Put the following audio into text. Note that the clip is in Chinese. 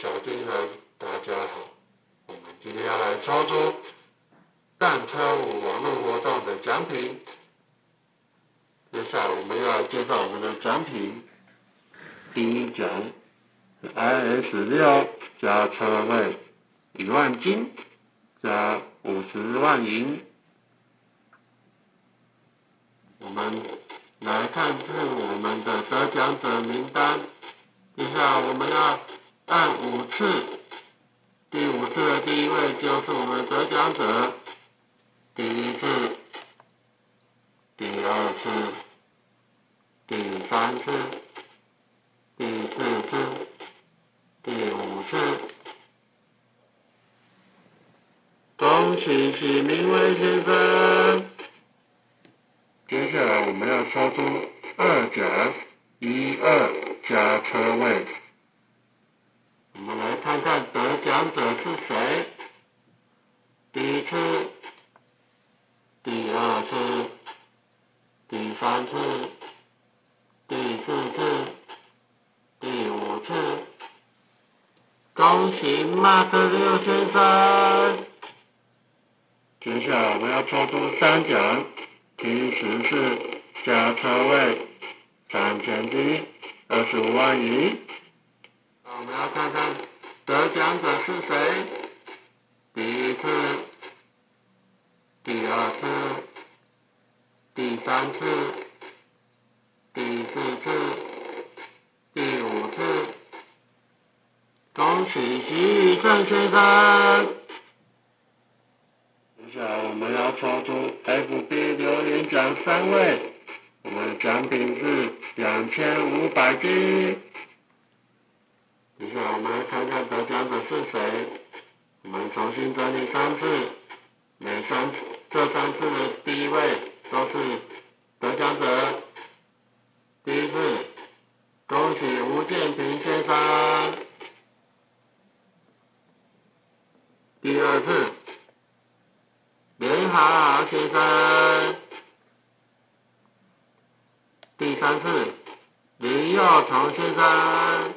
小金人，大家好。我们今天要来抽出战车舞网络活动的奖品。接下来我们要介绍我们的奖品。第一奖，IS 六加车位一万金加五十万银。我们来看看我们的得奖者名单。接下来我们要按五次，第五次的第一位就是我们得奖者。第一次，第二次，第三次，第四次，第五次。恭喜许明威先生！接下来我们要抽出二奖，一二。加车位，我们来看看得奖者是谁。第一次、第二次、第三次、第四次、第五次，恭喜马克六先生！接下来我们要抽出三奖，第十次加车位三千金。二十五万元。我们要看看得奖者是谁。第一次，第二次，第三次，第四次，第五次。恭喜徐宇胜先生！接下来我们要抽出 FB 留言奖三位。我们奖品是两千五百斤。接下来我们来看看得奖者是谁。我们重新整理三次，每三次这三次的第一位都是得奖者。第一次，恭喜吴建平先生。第二次，林海豪先生。第三次，林耀成先生。